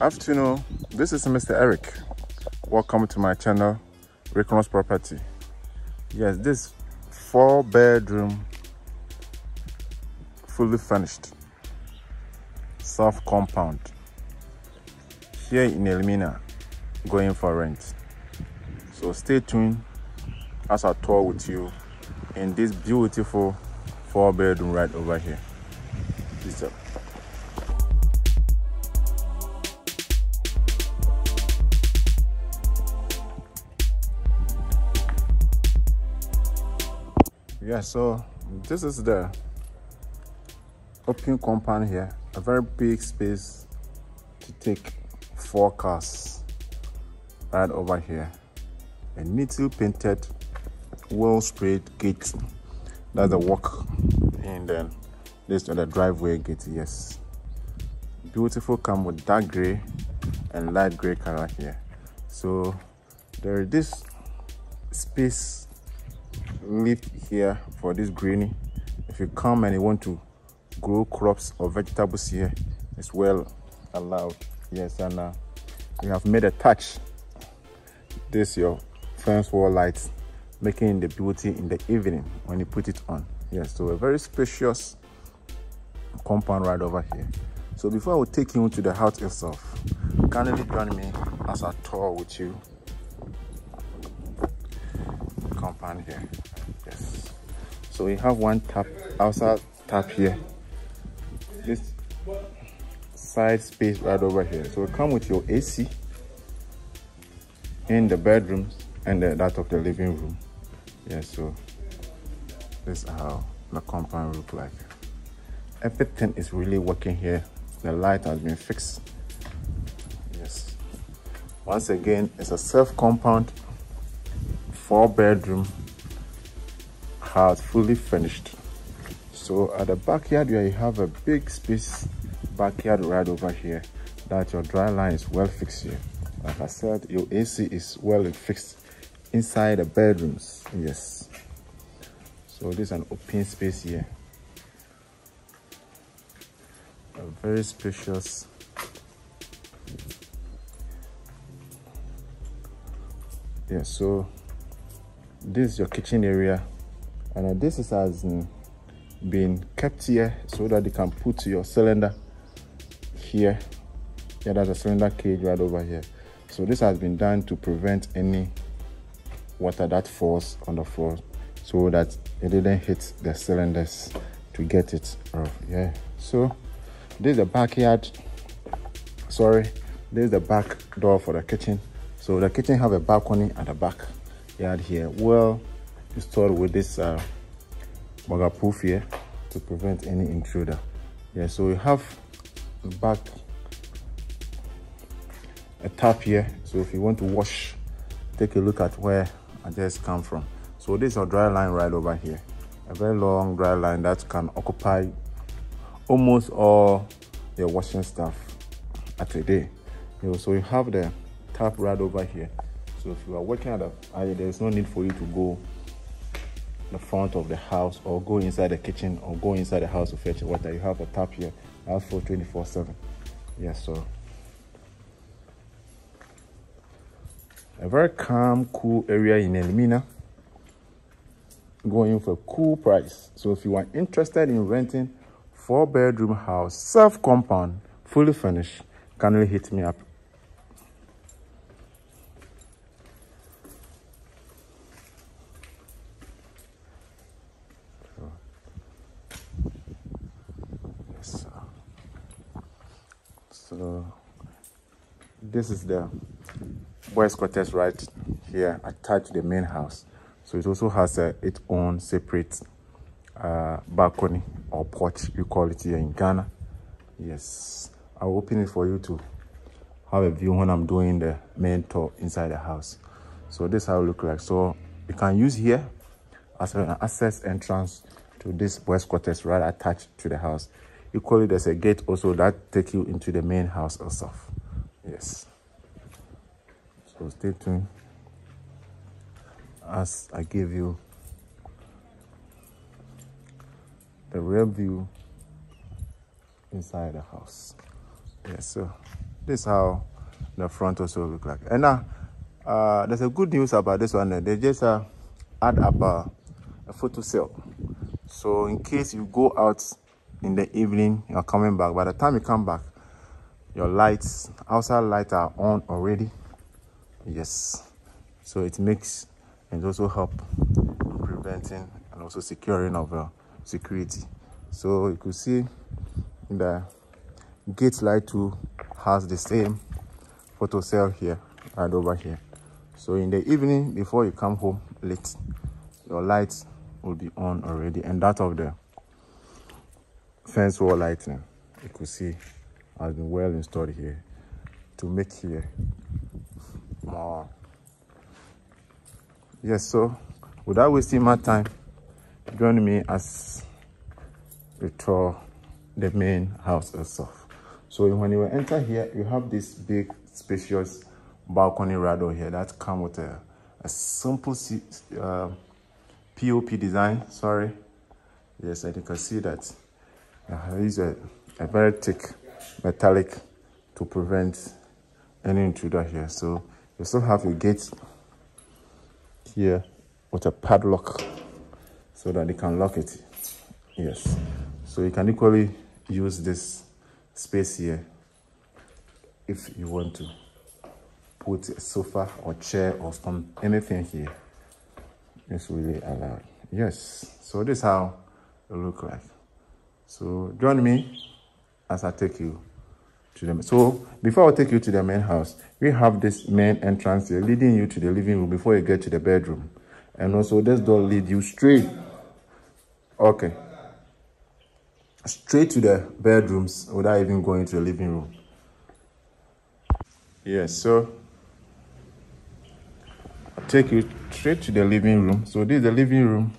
afternoon. This is Mr. Eric. Welcome to my channel, Riknox Property. Yes, this four bedroom, fully furnished, soft compound here in Elmina, going for rent. So stay tuned as I tour with you in this beautiful four bedroom right over here. Peace out. Yeah so this is the open compound here. A very big space to take four cars right over here. A neatly painted well sprayed gate. That's the walk and then this is the driveway gate yes. Beautiful come with dark gray and light gray color here. So there is this space left here for this greeny if you come and you want to grow crops or vegetables here it's well allowed. Yes and uh, you have made a touch. This your fence wall lights making the beauty in the evening when you put it on. Yes so a very spacious compound right over here. So before i will take you into the house itself kindly join me as i tour with you compound here. Yes. So we have one tap outside tap here. This side space right over here. So we come with your ac in the bedrooms and the, that of the living room. Yeah so this is how the compound look like. Everything is really working here. The light has been fixed. Yes. Once again it's a self compound four bedroom house fully furnished so at the backyard you have a big space backyard right over here that your dry line is well fixed here. Like i said your ac is well fixed inside the bedrooms yes. So this is an open space here. A very spacious yeah so this is your kitchen area and uh, this is has been kept here so that you can put your cylinder here. Yeah that's a cylinder cage right over here. So this has been done to prevent any water that falls on the floor so that it didn't hit the cylinders to get it off. Yeah. So this is the backyard. Sorry. This is the back door for the kitchen. So the kitchen have a balcony at the back yard here. Well installed with this uh, proof here to prevent any intruder. Yeah so we have back a tap here. So if you want to wash take a look at where I just come from. So this is a dry line right over here. A very long dry line that can occupy almost all your washing stuff at a day. So you have the tap right over here so if you are working at a there's no need for you to go the front of the house or go inside the kitchen or go inside the house to fetch water. You have a tap here, out for 24 7. Yes, so a very calm, cool area in Elmina. Going for a cool price. So if you are interested in renting four bedroom house, self compound, fully furnished, kindly hit me up so this is the boys quarters right here attached to the main house. So it also has a, its own separate uh, balcony or porch you call it here in ghana. Yes. I'll open it for you to have a view when i'm doing the main tour inside the house. So this how it look like. So you can use here as an access entrance to this boys quarters right attached to the house equally there's a gate also that take you into the main house itself. Yes. So stay tuned. As i give you the real view inside the house. Yes so this is how the front also look like. And now uh, there's a good news about this one. They just uh, add up uh, a photo cell. So in case you go out in the evening you're coming back. By the time you come back your lights outside lights are on already. Yes. So it makes and also help preventing and also securing of uh, security. So you could see the gate light 2 has the same photo cell here and over here. So in the evening before you come home late your lights will be on already. And that of the fence wall lighting you could see has been well installed here to make here more. Yes so without wasting my time join me as we tour the main house itself. So when you enter here you have this big spacious balcony radar here that come with a, a simple uh, pop design sorry. Yes you can see that uh, these are a very thick metallic to prevent any intruder here. So you still have your gate here with a padlock so that they can lock it. Yes. So you can equally use this space here if you want to put a sofa or chair or some anything here. It's really allowed. Yes. So this is how it look like. So join me as I take you to them. So before I take you to the main house, we have this main entrance here leading you to the living room before you get to the bedroom. And also this door lead you straight. Okay. Straight to the bedrooms without even going to the living room. Yes, so I'll take you straight to the living room. So this is the living room.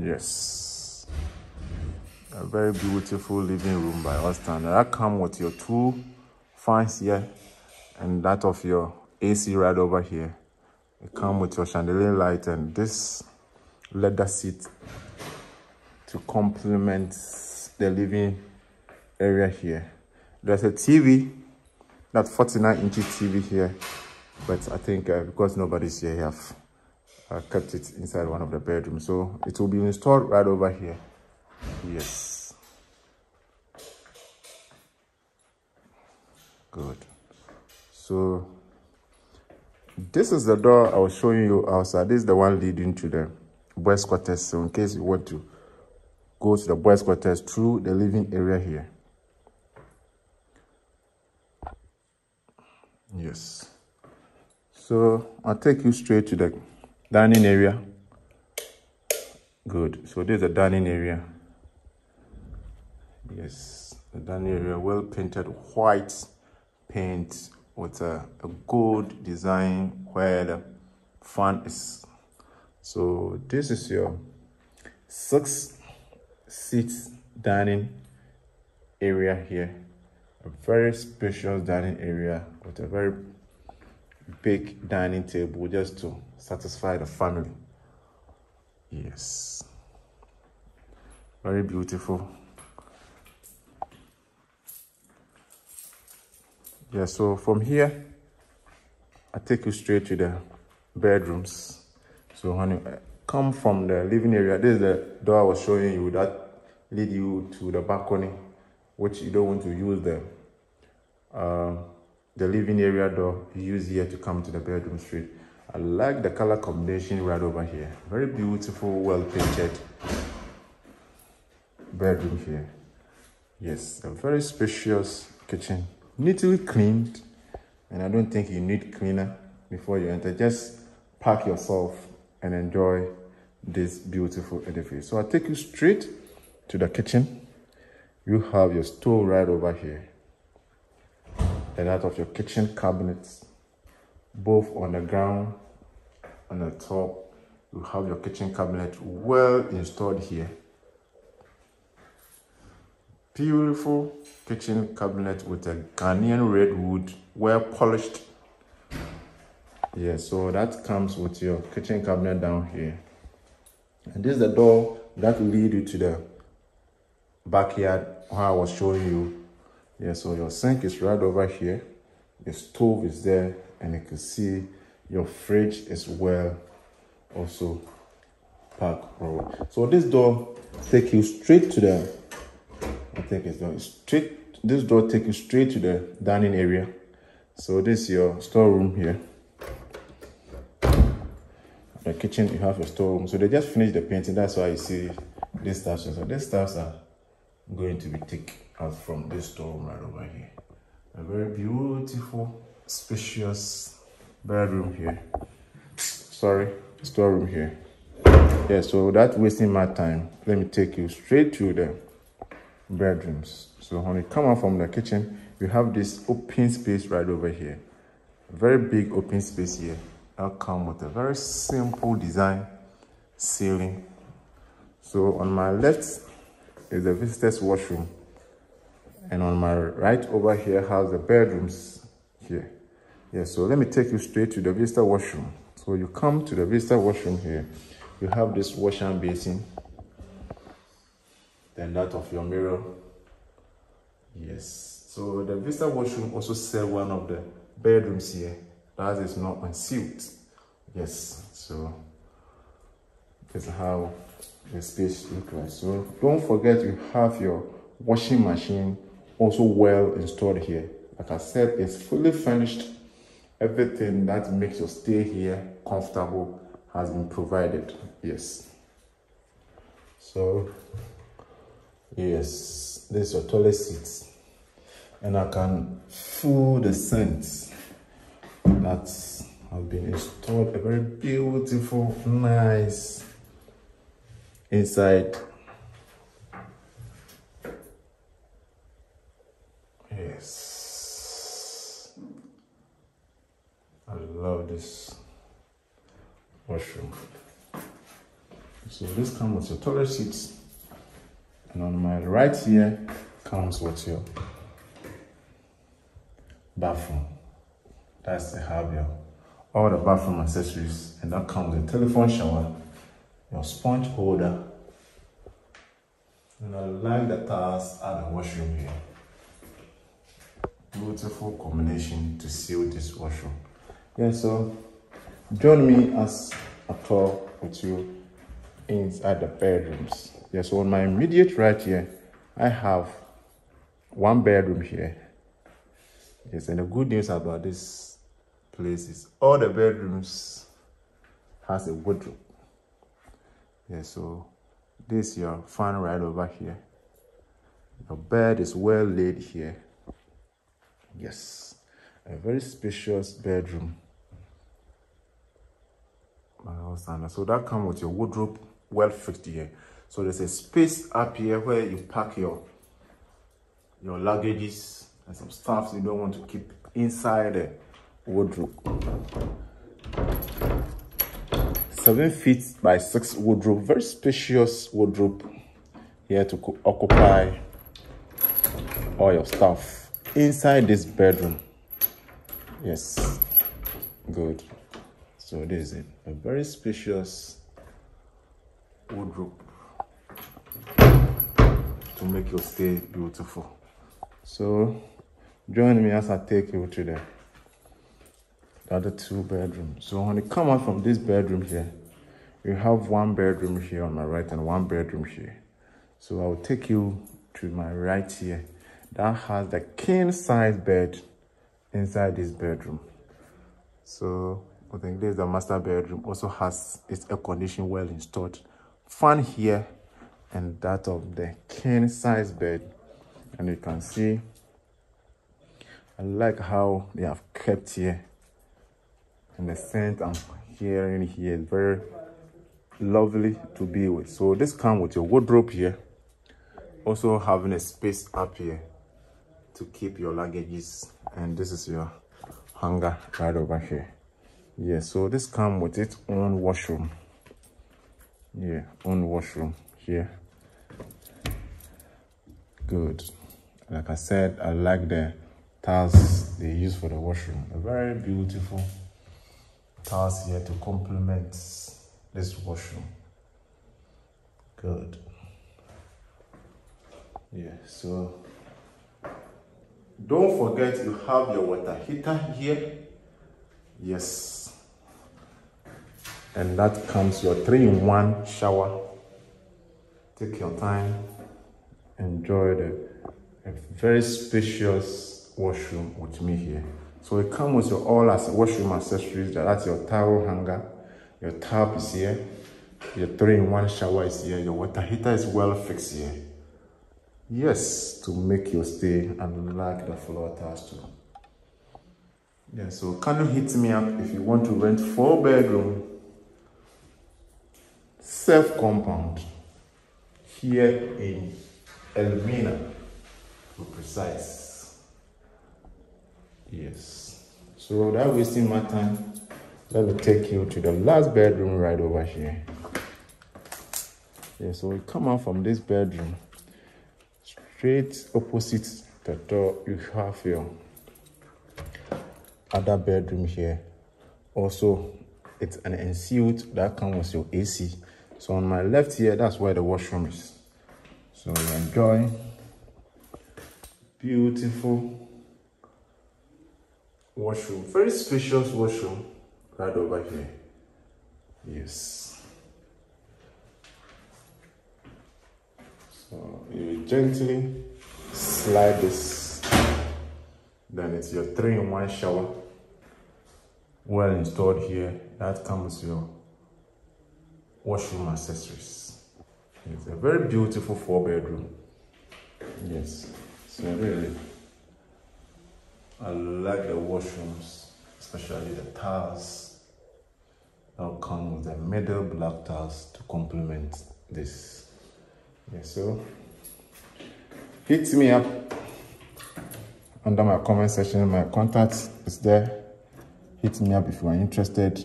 Yes a very beautiful living room by us standard. That come with your two fans here and that of your AC right over here. It come with your chandelier light and this leather seat to complement the living area here. There's a TV, that 49 inch TV here, but I think uh, because nobody's here, I have uh, kept it inside one of the bedrooms. So it will be installed right over here. Yes. Good. So this is the door I was showing you outside. This is the one leading to the boys quarters. So in case you want to go to the boys quarters through the living area here. Yes. So I'll take you straight to the dining area. Good. So there's a dining area. Yes, the dining area well painted white paint with a, a gold design where the fan is. So this is your six seats dining area here. A very spacious dining area with a very big dining table just to satisfy the family. Yes. Very beautiful. Yeah, so from here, I take you straight to the bedrooms. So you come from the living area, this is the door I was showing you that lead you to the balcony, which you don't want to use the uh, the living area door you use here to come to the bedroom straight. I like the color combination right over here. Very beautiful, well painted bedroom here. Yes, a very spacious kitchen neatly cleaned and I don't think you need cleaner before you enter. Just park yourself and enjoy this beautiful edifice. So I'll take you straight to the kitchen. You have your stove right over here. And out of your kitchen cabinets, both on the ground and the top, you have your kitchen cabinet well installed here. Beautiful kitchen cabinet with a Ghanaian red wood, well polished. Yeah, so that comes with your kitchen cabinet down here. And this is the door that lead you to the backyard where I was showing you Yeah, so your sink is right over here. Your stove is there, and you can see your fridge is well also park. So this door take you straight to the I think it's going straight this door take you straight to the dining area. So this is your storeroom here. The kitchen you have your storeroom. So they just finished the painting. That's why you see these stuffs. So these stuffs are going to be taken out from this storeroom right over here. A very beautiful, spacious bedroom here. Sorry, storeroom here yeah so without wasting my time let me take you straight to the bedrooms. So when you come out from the kitchen you have this open space right over here. Very big open space here. I'll come with a very simple design ceiling. So on my left is the visitor's washroom. And on my right over here has the bedrooms here. Yeah so let me take you straight to the visitor washroom. So you come to the visitor washroom here. You have this wash and basin then that of your mirror. Yes. So the vista washroom also serve one of the bedrooms here. That is not unsealed yes. So this is how the space look like. So don't forget you have your washing machine also well installed here. Like i said it's fully furnished. Everything that makes your stay here comfortable has been provided. Yes. So yes this is your toilet seat and i can feel the scent that have been installed a very beautiful nice inside yes i love this washroom. So this comes with your toilet seats. And on my right here comes with your bathroom. That's the have your all the bathroom accessories. And that comes a telephone shower, your sponge holder. And I like the tiles at the washroom here. Beautiful combination to seal this washroom. Yeah, so join me as I talk with you inside the bedrooms. Yeah, so on my immediate right here, I have one bedroom here. Yes, and the good news about this place is all the bedrooms has a wardrobe. Yeah, so this is your fan right over here. Your bed is well laid here. Yes, a very spacious bedroom so that comes with your wardrobe well fixed here. So there's a space up here where you pack your your luggages and some stuff you don't want to keep inside the wardrobe. Seven feet by six wardrobe, very spacious wardrobe here to occupy all your stuff inside this bedroom. Yes, good. So this is. A very spacious wardrobe to make your stay beautiful. So join me as I take you to the, the other two bedrooms. So when you come out from this bedroom here, you have one bedroom here on my right and one bedroom here. So I will take you to my right here. That has the king size bed inside this bedroom. So I think this is the master bedroom. Also has its air conditioning well installed. Fan here and that of the king size bed. And you can see, I like how they have kept here. And the scent I'm hearing here is very lovely to be with. So this comes with your wardrobe here. Also having a space up here to keep your luggages. And this is your hanger right over here yeah so this come with its own washroom yeah own washroom here good. Like i said i like the tiles they use for the washroom. A very beautiful tiles here to complement this washroom. Good. Yeah so don't forget you have your water heater here. Yes. And that comes your three-in-one shower. Take your time enjoy the a very spacious washroom with me here. So it comes with all as washroom accessories that's your towel hanger your tap is here your three-in-one shower is here your water heater is well fixed here. Yes to make your stay and like the floor tiles too. Yeah so can you hit me up if you want to rent four bedroom? Self compound here in Elmina to precise yes. So without wasting my time let me take you to the last bedroom right over here. Yeah so we come out from this bedroom straight opposite the door you have your other bedroom here. Also it's an ensuite that comes with your ac so on my left here that's where the washroom is so enjoy beautiful washroom very spacious washroom right over here yes So you gently slide this. Then it's your three-in-one shower. Well installed here. That comes your washroom accessories. It's a very beautiful four bedroom. Yes. So really, I like the washrooms, especially the tiles. That'll come with the middle black tiles to complement this. Yeah, so hit me up under my comment section. My contact is there. Hit me up if you are interested.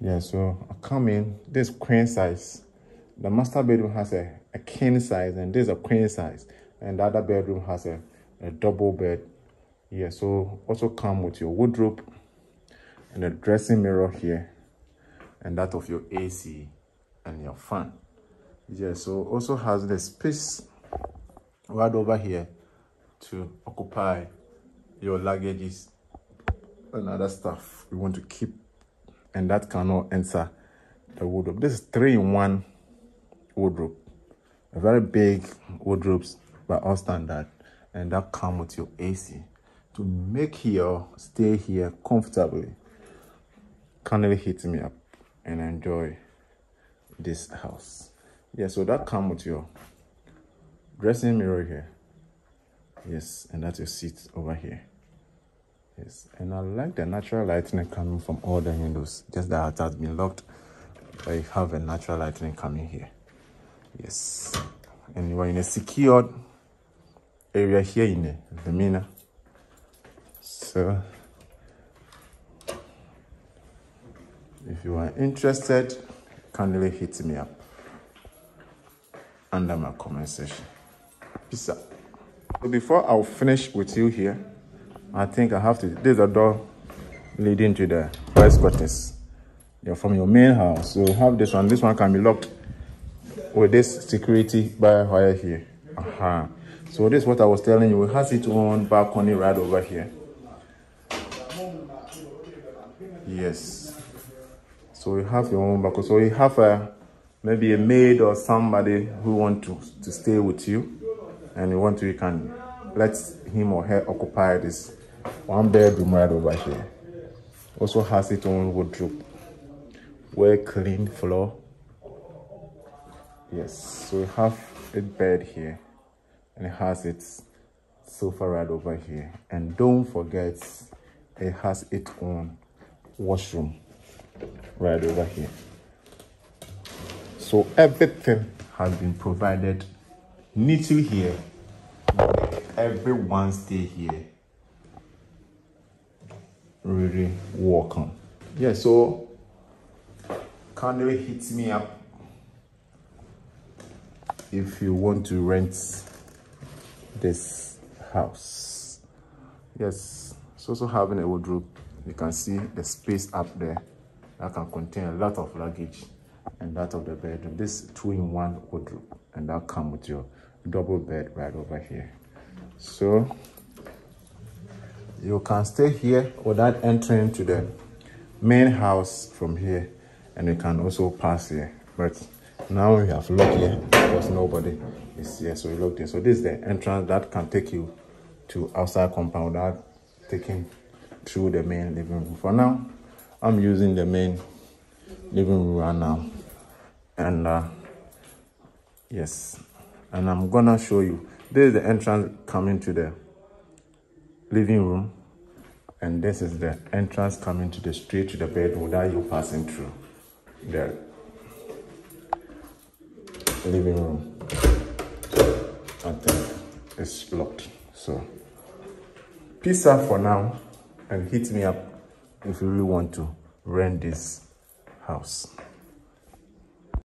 Yeah, so I come in. This queen size. The master bedroom has a, a king size, and this is a queen size, and the other bedroom has a, a double bed. Yeah, so also come with your wardrobe and a dressing mirror here, and that of your AC and your fan. Yeah so also has the space right over here to occupy your luggages and other stuff you want to keep. And that cannot enter the wardrobe. This is three in one wardrobe. A very big wardrobes by all standard and that come with your ac to make your stay here comfortably. Kindly hit me up and enjoy this house. Yeah so that come with your dressing mirror here. Yes and that's your seat over here. Yes and i like the natural lighting coming from all the windows. Just that it has been locked but you have a natural lighting coming here yes and you are in a secured area here in Elmina so if you are interested kindly hit me up under my comment section. Peace out. So before I'll finish with you here, I think I have to, there's a door leading to the west quarters. You're from your main house. So you have this one. This one can be locked with this security by wire here. Uh -huh. So this is what I was telling you. It has its own balcony right over here. Yes. So you have your own balcony. So you have a maybe a maid or somebody who want to, to stay with you and you want to, you can let him or her occupy this one bedroom right over here. Also has its own wardrobe, well clean floor. Yes, so we have a bed here and it has its sofa right over here. And don't forget, it has its own washroom right over here. So everything has been provided neatly here. Everyone stay here. Really welcome. Yeah, so kindly hit me up if you want to rent this house. Yes, it's also having a wardrobe. You can see the space up there that can contain a lot of luggage and that of the bedroom. This two-in-one wardrobe, and that come with your double bed right over here. So you can stay here without entering to the main house from here and you can also pass here but now we have looked here because nobody is here so we looked here. So this is the entrance that can take you to outside compound without taking through the main living room. For now i'm using the main living room right now. And uh yes. And i'm gonna show you. This is the entrance coming to the living room. And this is the entrance coming to the street to the bedroom without you passing through. The living room. I think it's locked so. Peace out for now and hit me up if you really want to rent this house